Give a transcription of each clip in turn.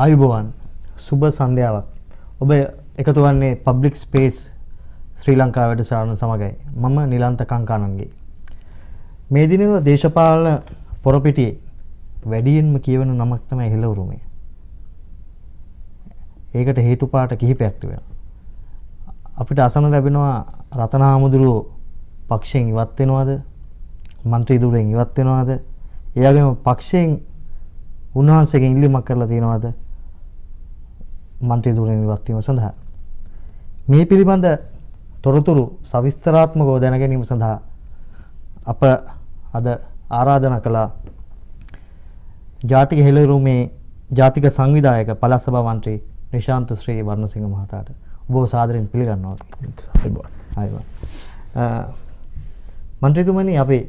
ආයුබෝවන් සුබ සන්ධ්‍යාවක් ඔබ එකතු වන්නේ පබ්ලික් ස්පේස් ශ්‍රී ලංකා වැඩසටහන සමගයි මම නිලන්ත කංකානන්ගේ මේ දිනවල දේශපාලන පොරපිටියේ වැඩියෙන්ම කියවන නමක් තමයි හෙළවුරුමේ ඒකට හේතුපාට කිහිපයක් තිබෙනවා අපිට අසන ලැබෙනවා රතනහාමුදුරුවෝ පක්ෂයෙන් ඉවත් වෙනවද മന്ത്രി ධුරයෙන් ඉවත් වෙනවද ඒ වගේම පක්ෂයෙන් උන්වහන්සේගෙන් ඉල්ලීමක් කරලා තියෙනවද මන්ත්‍රී ධූරයෙන් ඉවත් වීම සඳහා මේ පිළිබඳ තොරතුරු සවිස්තරාත්මකව දැන ගැනීම සඳහා අප අද ආරාධනා කළා ජාතික හෙළවරුමේ ජාතික සංවිධායක පළාත් සභා මන්ත්‍රී නිශාන්ත ශ්‍රී වර්ණසිංහ මහතාට ඔබව සාදරයෙන් පිළිගන්නවා. ආයිබෝ. මන්ත්‍රීතුමනි අපේ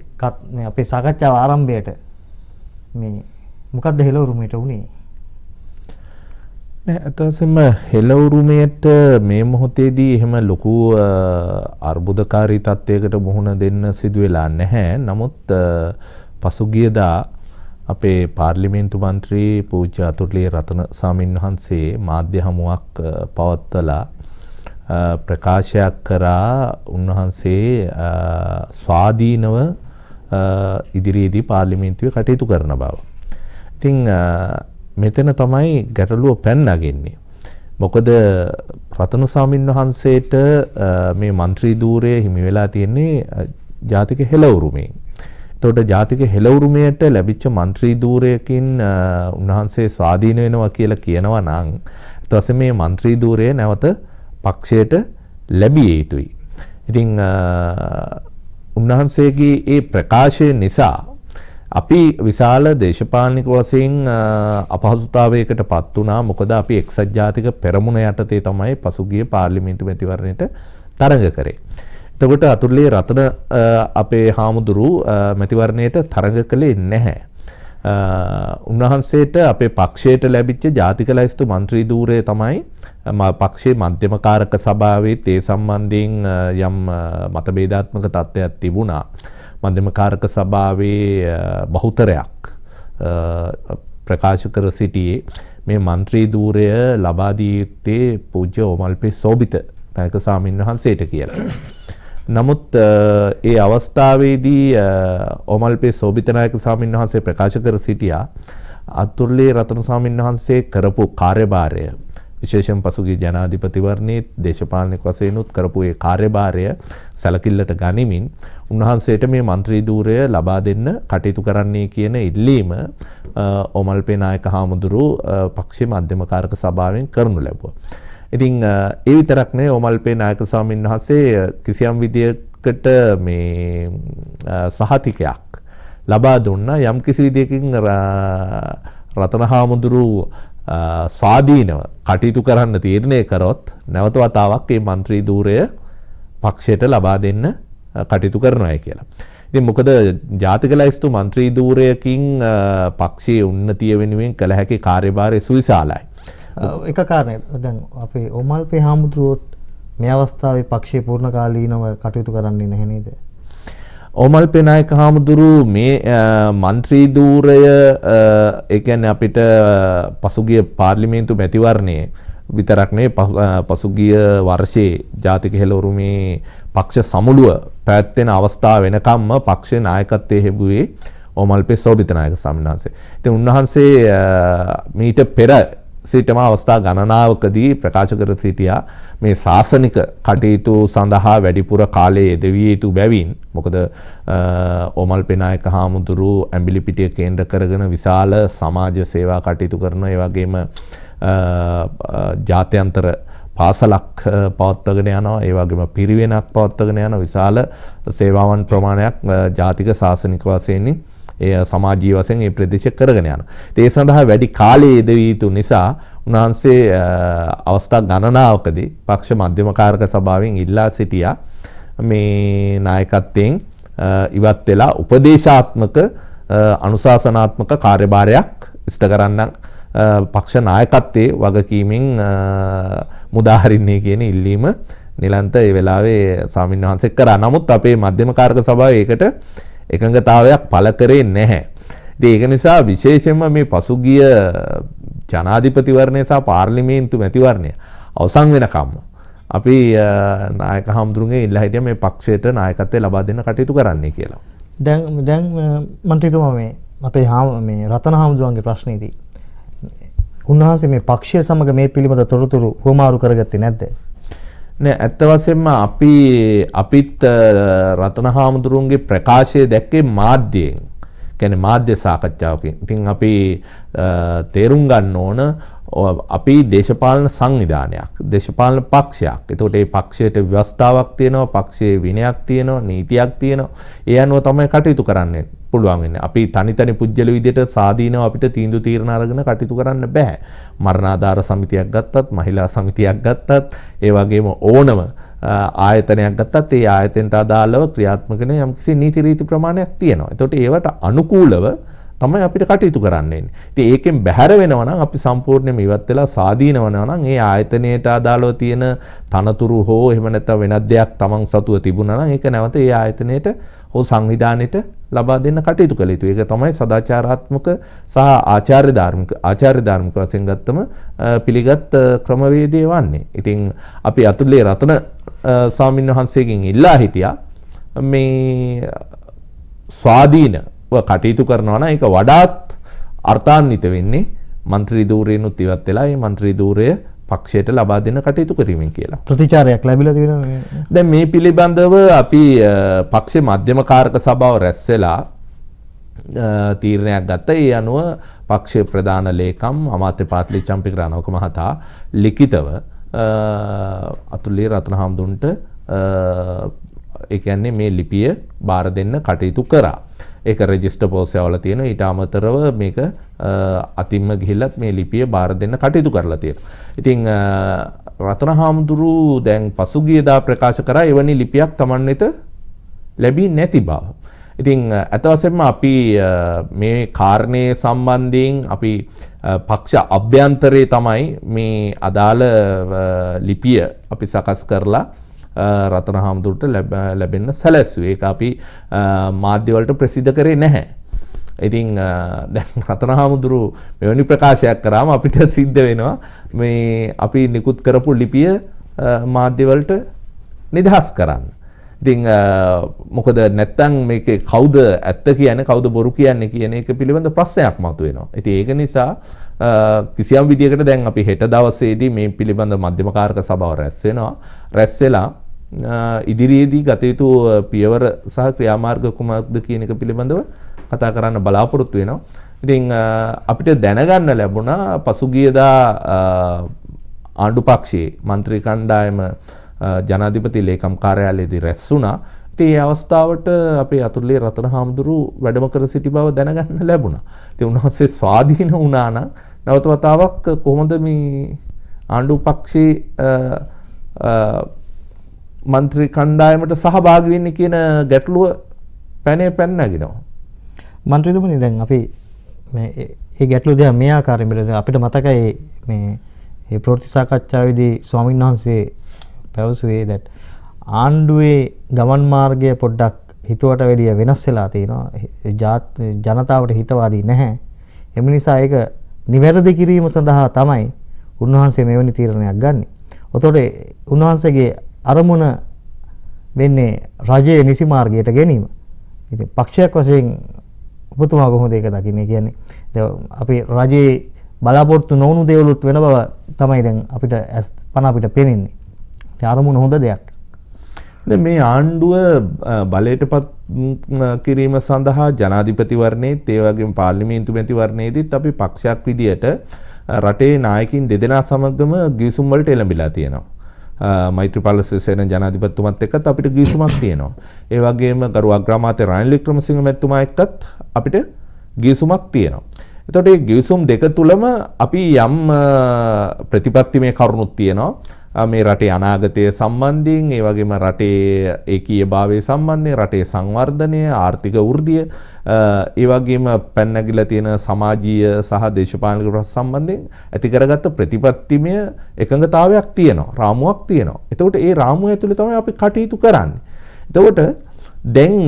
අපේ සාකච්ඡාව ආරම්භයට මේ මොකද්ද හෙළවරුමේට උනේ? නෑ අතසෙම හෙළවුරුමේට මේ මොහොතේදී එහෙම ලොකු අර්බුදකාරී තත්ත්වයකට මුහුණ දෙන්න සිදු වෙලා නැහැ. නමුත් පසුගියදා අපේ පාර්ලිමේන්තු මන්ත්‍රී පූජ්‍ය අතුරුලිය රතන සාමින් වහන්සේ මාධ්‍ය හමුවක් පවත්වලා ප්‍රකාශයක් කරා උන්වහන්සේ ස්වාධීනව ඉදිරියේදී පාර්ලිමේන්තුවේ කටයුතු කරන බව. ඉතින් මෙතන තමයි ගැටලුව පැන්නගෙන්නේ. මොකද රතන සාමීන් වහන්සේට මේ මන්ත්‍රී ධූරය හිමි වෙලා තියෙන්නේ ජාතික හෙළවුරුමේ. එතකොට ජාතික හෙළවුරුමයට ලැබිච්ච මන්ත්‍රී ධූරයකින් උන්වහන්සේ ස්වාධීන වෙනවා කියලා කියනවා නම් ඊට පස්සේ මේ මන්ත්‍රී ධූරය නැවත පක්ෂයට ලැබිය යුතුයි. ඉතින් උන්වහන්සේගේ ඒ ප්‍රකාශය නිසා අපි විශාල දේශපාලනික වශයෙන් අපහසුතාවයකට පත් වුණා මොකද අපි එක්සත් ජාතික පෙරමුණ යටතේ තමයි පසුගිය පාර්ලිමේන්තු මැතිවරණයට තරඟ කරේ. එතකොට අතුරුලේ රතන අපේ හාමුදුරු මැතිවරණයට තරඟ කළේ නැහැ. උන්වහන්සේට අපේ පක්ෂයට ලැබිච්ච ජාතික ලැයිස්තු මන්ත්‍රී ධූරය තමයි පක්ෂයේ මධ්‍යමකාරක සභාවත් ඒ සම්බන්ධයෙන් යම් මතභේදාත්මක තත්ත්වයක් තිබුණා. මධ්‍යමකාරක සභාවේ බහුතරයක් ප්‍රකාශ කර සිටියේ මේ මන්ත්‍රී ධූරය ලබා දිය යුත්තේ පූජ්‍ය ඕමල්පේ සෝබිත ናයක සාමින් වහන්සේට කියලා. නමුත් ඒ අවස්ථාවේදී ඕමල්පේ සෝභිතනායක ස්වාමීන් වහන්සේ ප්‍රකාශ කර සිටියා අතුර්ලේ රතන ස්වාමීන් වහන්සේ කරපු කාර්යභාරය විශේෂයෙන් පසුගිය ජනාධිපතිවරණයේ දේශපාලනික වශයෙන්ුත් කරපු ඒ කාර්යභාරය සැලකිල්ලට ගනිමින් උන්වහන්සේට මේ മന്ത്രി ධූරය ලබා දෙන්න කටයුතු කරන්නයි කියන ඉල්ලීම ඕමල්පේ නායක හාමුදුරු පක්ෂයේ මධ්‍යමකාරක සභාවෙන් කරනු ලැබුවා. ඉතින් ඒ විතරක් නේ ඕමල්පේ නායක ස්වාමීන් වහන්සේ කිසියම් විදියකට මේ සහතිකයක් ලබා දුන්නා යම් කිසි විදියකින් රතන හාමුදුරු ස්වාධීනව කටයුතු කරන්න තීරණය කරොත් නැවත වතාවක් මේ മന്ത്രി ධූරය පක්ෂයට ලබා දෙන්න කටයුතු කරනවායි කියලා. ඉතින් මොකද ජාතික ලයිස්තු മന്ത്രി ධූරයකින් පක්ෂයේ උන්නතිය වෙනුවෙන් කළ හැකි කාර්යභාරය සුවිශාලයි. එක කාරණය දැන් අපේ ඕමල්පේ හාමුදුරුවොත් මේ අවස්ථාවේ පක්ෂයේ පූර්ණකාලීනව කටයුතු කරන්නේ නැහැ නේද? ඕමල් පෙනායක හාමුදුරු මේ මන්ත්‍රී ධූරය ඒ කියන්නේ අපිට පසුගිය පාර්ලිමේන්තු මැතිවරණයේ විතරක් නෙවෙයි පසුගිය වර්ෂයේ ජාතික හෙළවරුමේ පක්ෂ සමුළුව පැවැත්වෙන අවස්ථාව වෙනකම්ම පක්ෂයේ නායකත්වයේ හෙබුවේ ඕමල්පේ සෝබිත නායක ස්වාමීන් වහන්සේ. ඉතින් උන්වහන්සේ මීට පෙර සිටම අවස්ථා ගණනාවකදී ප්‍රකාශ කර සිටියා. මේ ශාසනික කටයුතු සඳහා වැඩිපුර කාලය යෙදවිය යුතු බැවින් මොකද ඕමල් පෙනායක හාමුදුරු ඇඹිලිපිටිය කේන්ද්‍ර කරගෙන විශාල සමාජ සේවා කටයුතු කරන ඒ වගේම ජාත්‍යන්තර පාසලක් පවත්වගෙන යනවා. ඒ වගේම පිරිවෙනක් පවත්වගෙන යන විශාල සේවාවන් ප්‍රමාණයක් ජාතික ශාසනික වශයෙන් ඒ සමාජීය වශයෙන් ඒ ප්‍රදේශ කරගෙන යනවා. ඒ සඳහා වැඩි කාලය යෙදවිය යුතු නිසා උන්වහන්සේ අවස්ථා ගණනාවකදී පක්ෂ මධ්‍යම කාරක සභාවෙන් ඉල්ලා සිටියා මේ නායකත්වයෙන් ඉවත් වෙලා උපදේශාත්මක අනුශාසනාත්මක කාර්යභාරයක් ඉෂ්ට කරන්න පක්ෂ නායකත්වයේ වගකීමෙන් මුදාහරින්නේ කියන ඉල්ලීම නිලන්ත ඒ වෙලාවේ ස්වාමීන් වහන්සේ කරා. නමුත් අපේ මධ්‍යම කාරක සභාව ඒකට එකඟතාවයක් පළ කරේ නැහැ. ඒක නිසා විශේෂයෙන්ම මේ පසුගිය ජනාධිපතිවරණය සහ පාර්ලිමේන්තු මැතිවරණය අවසන් වෙනකම්ම අපි නායක හාමුදුරුවන්ගේ ඉල්ලා හිටිය මේ පක්ෂයට නායකත්වය ලබා දෙන්න කටයුතු කරන්නේ කියලා. දැන් දැන් මන්ත්‍රීතුමා මේ අපේ හාම මේ රතන හාමුදුරුවන්ගේ ප්‍රශ්නේදී උන්වහන්සේ මේ පක්ෂය සමග මේ පිළිබඳ තොරතුරු හුවමාරු කරගත්තේ නැද්ද? නෑ ඇත්ත වශයෙන්ම අපි අපිත් රතන හාමුදුරුවන්ගේ ප්‍රකාශය දැක්කේ මාධ්‍යයෙන්. කියන්නේ මාධ්‍ය සාකච්ඡාවකින්. ඉතින් අපි තේරුම් ගන්න ඕන අපි දේශපාලන සංවිධානයක් දේශපාලන පක්ෂයක් එතකොට ඒ පක්ෂයට ව්‍යවස්ථාවක් තියෙනවා පක්ෂයේ විනයක් තියෙනවා නීතියක් තියෙනවා ඒ අනුව තමයි කටයුතු කරන්න පුළුවන් වෙන්නේ අපි තනි තනි පුජ්‍යල විදිහට සාදීනව අපිට තීන්දුව තීරණ අරගෙන කටයුතු කරන්න බෑ මරණාධාර සමිතියක් ගත්තත් මහිලා සමිතියක් ගත්තත් ඒ වගේම ඕනම ආයතනයක් ගත්තත් ඒ ආයතනට අදාළව ක්‍රියාත්මක වෙන යම්කිසි නීති රීති ප්‍රමාණයක් තියෙනවා. එතකොට ඒවට අනුකූලව තමයි අපිට කටයුතු කරන්න එන්නේ. ඉතින් ඒකෙන් බැහැර වෙනවා නම් අපි සම්පූර්ණයෙන්ම ඉවත් වෙලා සාදීනව නම් ඒ ආයතනයට අදාළව තියෙන තනතුරු හෝ එහෙම නැත්නම් වෙනත් දෙයක් Taman සතුව තිබුණා නම් ඒක නැවත ඒ ආයතනයට හෝ සංවිධානයට ලබා දෙන්න කටයුතු කළ යුතුයි. ඒක තමයි සදාචාරාත්මක සහ ආචාර්ය ධාර්මික ආචාර්ය ධාර්මික වශයෙන් ගත්තම පිළිගත් ක්‍රමවේදය වන්නේ. ඉතින් අපි අතුල්ලේ රතන ස්වාමීන් වහන්සේගෙන් ඉල්ලා හිටියා මේ ස්වාධීන කටයුතු කරනවා නම් ඒක වඩාත් අර්ථාන්විත වෙන්නේ മന്ത്രി ධූරයෙන්ුත් ඉවත් වෙලා මේ മന്ത്രി ධූරය පක්ෂයට ලබා දෙන්න කටයුතු කිරීමෙන් කියලා. ප්‍රතිචාරයක් ලැබිලා තියෙනවා. දැන් මේ පිළිබඳව අපි පක්ෂේ මධ්‍යම කාරක සභාව රැස් වෙලා තීරණයක් ගත්තා. ඒ අනුව පක්ෂයේ ප්‍රධාන ලේකම් අමාත්‍ය පාත්ලි චම්පික රණවක මහතා ලිඛිතව අතුල්ලේ රත්න හාමුදුරන්ට ඒ කියන්නේ මේ ලිපිය බාර දෙන්න කටයුතු කරා. ඒක රෙජිස්ටර් පෝස්ට් යවලා තියෙනවා. ඊට අමතරව මේක අතින්ම ගිහිල්ලත් මේ ලිපිය බාර දෙන්න කටයුතු කරලා තියෙනවා. ඉතින් රතන හාමුදුරු දැන් පසුගියදා ප්‍රකාශ කරා එවැනි ලිපියක් Taman වෙත ලැබී නැති බව. ඉතින් ඇත වශයෙන්ම අපි මේ කාරණය සම්බන්ධයෙන් අපි පක්ෂ අභ්‍යන්තරයේ තමයි මේ අදාළ ලිපිය අපි සකස් කරලා රතන හාමුදුරට ලැබෙන්න සැලැස්වේ ඒක අපි මාධ්‍යවලට ප්‍රසිද්ධ කරේ නැහැ. ඉතිං දැන් රතන හාමුදුරු මෙවැනි ප්‍රකාශයක් කරාම අපිට සිද්ධ වෙනවා මේ අපි නිකුත් කරපු ලිපිය මාධ්‍යවලට නිදහස් කරන්න. ඉතිං මොකද නැත්තං මේක කෞද ඇත්ත කියන කෞද බොරු කියන්නේ කියන එක පිළිබඳ ප්‍රශ්නයක් මතු වෙනවා. ඉති ඒක නිසා කිසියම් විදිකට දැන් අපි හෙට දවසේදී මේ පිළිබඳ මධ්‍යමකාරක සභාව රැස් වෙනවා. රැස් වෙලා ඉදිරියේදී ගත යුතු පියවර සහ ක්‍රියාමාර්ග කුමක්ද කියන එක පිළිබඳව කතා කරන්න බලාපොරොත්තු වෙනවා. ඉතින් අපිට දැනගන්න ලැබුණා පසුගියදා ආණ්ඩු පක්ෂයේ මන්ත්‍රී කණ්ඩායම ජනාධිපති ලේකම් කාර්යාලයේදී රැස් වුණා. ඉතින් ඒ අවස්ථාවට අපේ අතුරුලේ රතන හාමුදුරු වැඩම කර සිටි බව දැනගන්න ලැබුණා. ඉතින් උන්වහන්සේ ස්වාධීන වුණා නම් නැවත වතාවක් කොහොමද මේ ආණ්ඩු පක්ෂයේ මන්ත්‍රී කණ්ඩායමට සහභාගි වෙන්නේ කියන ගැටලුව පැනේ පැන නගිනවා. මන්ත්‍රීතුමනි දැන් අපි මේ ඒ ගැටලුව දැන් මේ ආකාරයෙන් බලද්දී අපිට මතකයි මේ මේ ප්‍රවෘත්ති සාකච්ඡාවේදී ස්වාමීන් වහන්සේ පැවසුවේ that ආණ්ඩුවේ ගමන් මාර්ගය පොඩ්ඩක් හිතුවට වැඩිය වෙනස් වෙලා තියෙනවා. ජනතාවට හිතවාදී නැහැ. එම නිසා ඒක නිවැරදි කිරීම සඳහා තමයි උන්වහන්සේ මෙවැනි තීරණයක් ගන්නේ. ඔතකොට උන්වහන්සේගේ අරමුණ වෙන්නේ රජයේ නිසි මාර්ගයට ගැනීම. ඉතින් පක්ෂයක් වශයෙන් ඔබතුමා කොහොමද ඒක දකින්නේ කියන්නේ? දැන් අපි රජයේ බලාපොරොත්තු නොවුණු දේවලුත් වෙන බව තමයි දැන් අපිට පණ අපිට පේන්නේ. ඒ අරමුණ හොඳ දෙයක්. මේ ආණ්ඩුව බලයට පත් කිරීම සඳහා ජනාධිපතිවරණයේත් ඒ වගේම පාර්ලිමේන්තු මැතිවරණයේදීත් අපි පක්ෂයක් විදියට රටේ නායකින් දෙදෙනා සමගම ගිවිසුම් වලට එළඹිලා තියෙනවා. මෛත්‍රපාල සිරිසේන ජනාධිපතිතුමත් එක්කත් අපිට ගිවිසුමක් තියෙනවා. ඒ වගේම ගරු අග්‍රාමාත්‍ය රනිල් වික්‍රමසිංහ මැතිතුමා එක්කත් අපිට ගිවිසුමක් තියෙනවා. එතකොට මේ ගිවිසුම් දෙක තුලම අපි යම් ප්‍රතිපත්තිමය කරුණුත් තියෙනවා. මේ රටේ අනාගතය සම්බන්ධයෙන් ඒ වගේම රටේ ඒකීය භාවය සම්බන්ධයෙන් රටේ සංවර්ධනය ආර්ථික වෘද්ධිය ඒ වගේම පැන්නගිලා තියෙන සමාජීය සහ දේශපාලනික ප්‍රශ්න සම්බන්ධයෙන් ඇති කරගත්ත ප්‍රතිපත්තිමය එකඟතාවයක් තියෙනවා රාමුවක් තියෙනවා. එතකොට ඒ රාමුව ඇතුලේ තමයි අපි කටයුතු කරන්නේ. එතකොට දැන්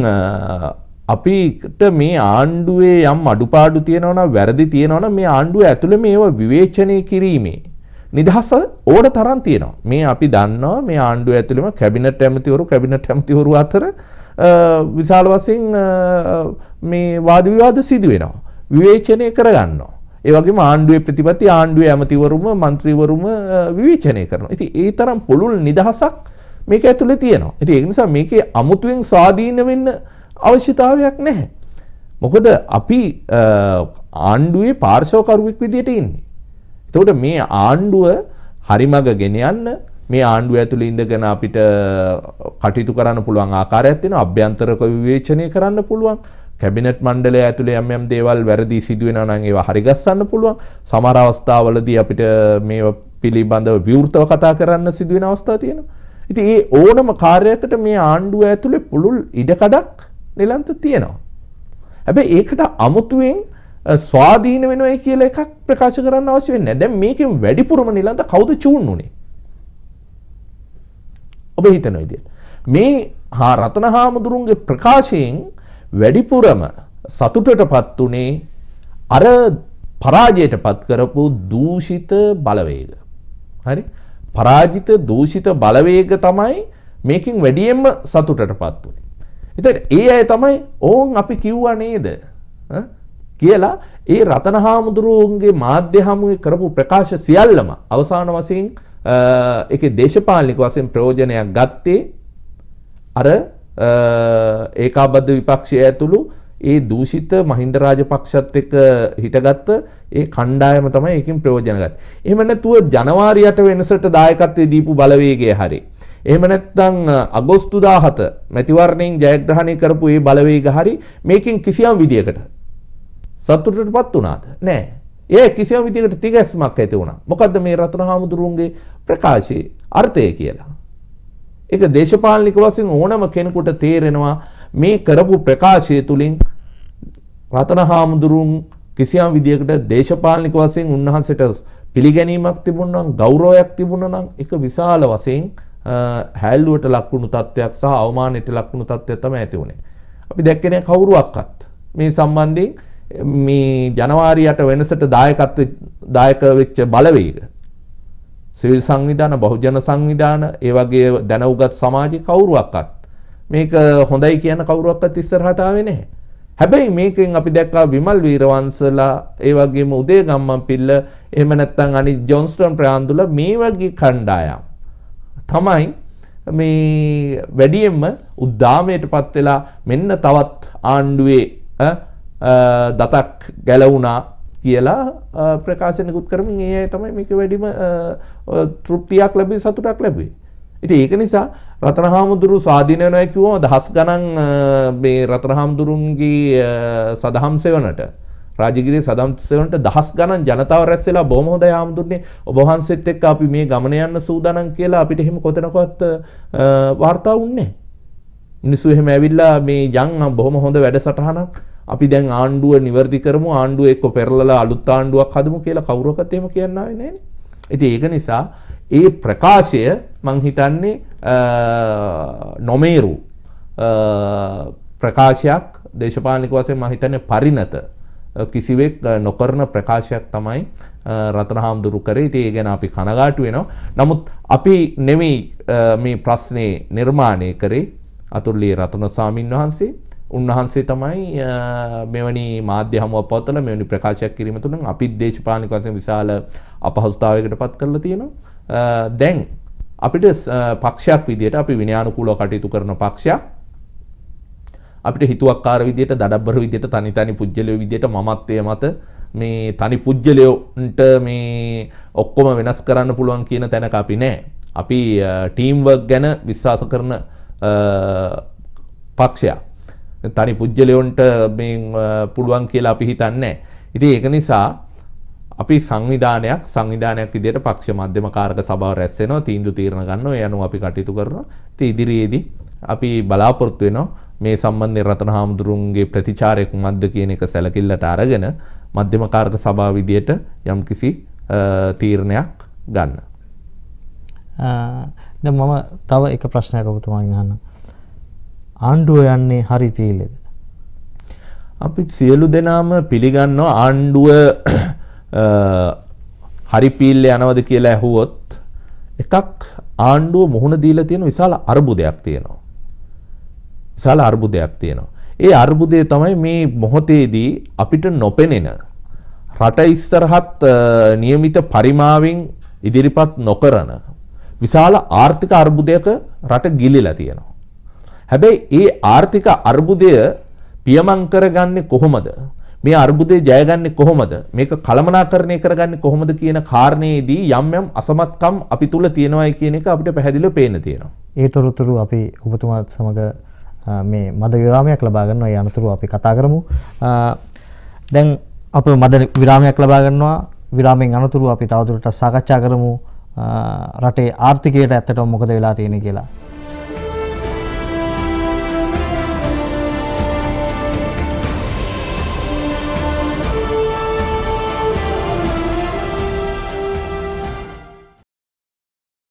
අපිට මේ ආණ්ඩුවේ යම් අඩුපාඩු තියෙනවා නම් වැරදි තියෙනවා නම් මේ ආණ්ඩුව ඇතුළේ මේව විවේචනය කිරීමේ නිදහස ඕන තරම් තියෙනවා. මේ අපි දන්නවා මේ ආණ්ඩුව ඇතුළේම කැබිනට් ඇමතිවරු කැබිනට් ඇමතිවරු අතර විශාල වශයෙන් මේ වාද විවාද සිදු වෙනවා. විවේචනය කරගන්නවා. ඒ වගේම ආණ්ඩුවේ ප්‍රතිපත්ති ආණ්ඩුවේ ඇමතිවරුම മന്ത്രിවරුම විවේචනය කරනවා. ඉතින් ඒ තරම් පුළුල් නිදහසක් මේක ඇතුලේ තියෙනවා. ඉතින් ඒක නිසා මේකේ අමුතුවෙන් ස්වාධීන වෙන්න අවශ්‍යතාවයක් නැහැ. මොකද අපි ආණ්ඩුවේ පාර්ශවකරුවෙක් විදියට ඉන්නේ. එතකොට මේ ආණ්ඩුව හරිමග ගෙන යන්න මේ ආණ්ඩුව ඇතුළේ ඉඳගෙන අපිට කටයුතු කරන්න පුළුවන් ආකාරයක් තියෙනවා. අභ්‍යන්තරක විවේචනය කරන්න පුළුවන්. කැබිනට් මණ්ඩලය ඇතුළේ යම් යම් දේවල් වැරදි සිදු වෙනවා නම් ඒවා හරිගස්සන්න පුළුවන්. සමහර අවස්ථාවලදී අපිට මේව පිළිබඳව විවෘතව කතා කරන්න සිදු වෙන අවස්ථා තියෙනවා. ඉතින් ඒ ඕනම කාර්යයකට මේ ආණ්ඩුව ඇතුළේ පුළුල් ඉඩකඩක් නිලන්ත තියෙනවා. හැබැයි ඒකට අමුතුවෙන් ස්වාධීන වෙනවා කියලා එකක් ප්‍රකාශ කරන්න අවශ්‍ය වෙන්නේ නැහැ. දැන් මේකෙන් වැඩිපුරම නිලන්ත කවුද චූන් උනේ? ඔබ හිතන විදියට. මේ හා රතන හාමුදුරුන්ගේ ප්‍රකාශයෙන් වැඩිපුරම සතුටටපත් උනේ අර පරාජයට පත් කරපු දූෂිත බලවේග. හරි? පරාජිත දූෂිත බලවේග තමයි මේකින් වැඩියෙන්ම සතුටටපත් උනේ. ඉතින් ඒ අය තමයි ඕන් අපි කිව්වා නේද? කියලා ඒ රතන හාමුදුරුවන්ගේ මාධ්‍ය හමුවේ කරපු ප්‍රකාශ සියල්ලම අවසාන වශයෙන් ඒකේ දේශපාලනික වශයෙන් ප්‍රයෝජනයක් ගත්තේ අර ඒකාබද්ධ විපක්ෂය ඇතුළු ඒ දූෂිත මහින්ද රාජපක්ෂත් එක්ක හිටගත්ත ඒ කණ්ඩායම තමයි ඒකෙන් ප්‍රයෝජන ගත්තේ. එහෙම නැතුව ජනවාරි 8 වෙනසට දායකත්වයේ දීපු බලවේගය හරි. එහෙම නැත්නම් අගෝස්තු 17 මැතිවරණයෙන් ජයග්‍රහණය කරපු ඒ බලවේග හරි මේකෙන් කිසියම් විදියකට සතුටටපත් වුණාද? නෑ. ඒ කිසියම් විදියකට තිගැස්මක් ඇති වුණා. මොකද්ද මේ රතන හාමුදුරුවන්ගේ ප්‍රකාශයේ අර්ථය කියලා? ඒක දේශපාලනික වශයෙන් ඕනම කෙනෙකුට තේරෙනවා මේ කරපු ප්‍රකාශය තුලින් රතන හාමුදුරුවන් කිසියම් විදියකට දේශපාලනික වශයෙන් උන්වහන්සේට පිළිගැනීමක් තිබුණා නම් ගෞරවයක් තිබුණා නම් ඒක විශාල වශයෙන් හැල්ලුවට ලක්වුණු තත්ත්වයක් සහ අවමානයට ලක්වුණු තත්ත්වයක් තමයි ඇති වුණේ. අපි දැක්කේ නැහැ කවුරුවක්වත් මේ සම්බන්ධයෙන් මේ ජනවාරියට වෙනසට දායකත්ව දායක වෙච්ච බලවේග සිවිල් සංවිධාන බහුජන සංවිධාන ඒ වගේ දැනුගත් සමාජය කවුරුවක්වත් මේක හොඳයි කියන කවුරුවක්වත් ඉස්සරහට ආවේ නැහැ. හැබැයි මේකෙන් අපි දැක්කා විමල් වීරවංශලා ඒ වගේම උදේ ගම්මන් පිල්ල එහෙම නැත්නම් අනිත් ජොන්ස්ටන් ප්‍රාන්දුල මේ වගේ කණ්ඩායම් තමයි මේ වැඩියෙන්ම උද්දාමයටපත් වෙලා මෙන්න තවත් ආණ්ඩුවේ දතක් ගැලවුණා කියලා ප්‍රකාශනකුත් කරමින් ඒ අය තමයි මේක වැඩිම තෘප්තියක් ලැබී සතුටක් ලැබුවේ. ඉතින් ඒක නිසා රතන හාමුදුරු ස්වාධීන වෙනවා කිව්වම දහස් ගණන් මේ රතන හාමුදුරුන්ගේ සදහම් සෙවණට රාජගිරිය සදම් සෙවණට දහස් ගණන් ජනතාව රැස් වෙලා බොහොම හොඳයි හාමුදුරනේ ඔබ වහන්සේත් එක්ක අපි මේ ගමන යන්න සූදානම් කියලා අපිට එහෙම කොතනකවත් වාර්තා වුණේ මිනිස්සු එහෙම ඇවිල්ලා මේ යන් බොහොම හොඳ වැඩසටහනක් අපි දැන් ආණ්ඩුව නිවැරදි කරමු ආණ්ඩුව එක්ක පෙරලලා අලුත් ආණ්ඩුවක් හදමු කියලා කවුරක්වත් එහෙම කියන්න ආවේ නැහැ. ඉතින් ඒක නිසා ඒ ප්‍රකාශය මං හිතන්නේ නොමේරු ප්‍රකාශයක් දේශපාලනික වශයෙන් මම හිතන්නේ පරිණත කිසිවෙක් නොකරන ප්‍රකාශයක් තමයි රතන හාමුදුරු කරේ. ඉතින් ඒ ගැන අපි කනගාටු වෙනවා. නමුත් අපි නෙමෙයි මේ ප්‍රශ්නේ නිර්මාණය කරේ අතුල්ලී රතන ස්වාමින් වහන්සේ උන්වහන්සේ තමයි මෙවැනි මාධ්‍ය හමුවක් පවත්වලා මෙවැනි ප්‍රකාශයක් කිරීම තුළින් අපි දේශපාලනික වශයෙන් විශාල අපහසුතාවයකට පත් කරලා තියෙනවා. දැන් අපිට පක්ෂයක් විදියට අපි විනයානුකූලව කටයුතු කරන පක්ෂයක් අපිට හිතුවක්කාර විදියට දඩබ්බර විදියට තනි තනි පුජ්‍යලයෝ විදියට මමත්වයේ මත මේ තනි පුජ්‍යලයෝන්ට මේ ඔක්කොම වෙනස් කරන්න පුළුවන් කියන තැනක අපි නෑ. අපි ටීම් වර්ක් ගැන විශ්වාස කරන පක්ෂයක්. තනි පුද්ගලයොන්ට පුළුවන් කියලා අපි හිතන්නේ. ඉතින් ඒක නිසා අපි සංවිධානයක් සංවිධානයක් විදිහට පක්ෂ මධ්‍යම කාරක සභාව රැස් වෙනවා තීන්දුව තීරණ ගන්නවා ඒ අනුව අපි කටයුතු කරනවා. ඉතින් ඉදිරියේදී අපි බලාපොරොත්තු වෙනවා මේ සම්බන්ධයෙන් රතන හාමුදුරුන්ගේ ප්‍රතිචාරයක් මොකක්ද කියන එක සැලකිල්ලට අරගෙන මධ්‍යම කාරක සභාව විදිහට යම්කිසි තීරණයක් ගන්න. දැන් මම තව එක ප්‍රශ්නයක් ඔබතුමාගෙන් අහන්න. ආණ්ඩුව යන්නේ හරි පීලෙද? අපි සියලු දෙනාම පිළිගන්නවා ආණ්ඩුව හරි පීල්ල යනවද කියලා ඇහුවොත් එකක් ආණ්ඩුව මුහුණ දීලා තියෙන විශාල අර්බුදයක් තියෙනවා. විශාල අර්බුදයක් තියෙනවා. ඒ අර්බුදය තමයි මේ මොහොතේදී අපිට නොපෙනෙන රට ඉස්සරහත් නියමිත පරිමාවෙන් ඉදිරිපත් නොකරන විශාල ආර්ථික අර්බුදයක රට ගිලිලා තියෙනවා. හැබැයි ඒ ආර්ථික අර්බුදය පියමං කරගන්නේ කොහොමද? මේ අර්බුදය ජයගන්නේ කොහොමද? මේක කළමනාකරණය කරගන්නේ කොහොමද කියන කාරණේදී යම් යම් අසමත්කම් අපි තුල තියෙනවායි කියන එක අපිට පැහැදිලිව පේන්න තියෙනවා. ඒ තොරතුරු අපි ඔබතුමාත් සමග මේ මද විරාමයක් ලබා ගන්නවා. ඒ අනතුරු අපි කතා කරමු. දැන් අප මද විරාමයක් ලබා ගන්නවා. විරාමයෙන් අනතුරු අපි තවදුරටත් සාකච්ඡා කරමු. රටේ ආර්ථිකයට ඇත්තටම මොකද වෙලා තියෙන්නේ කියලා.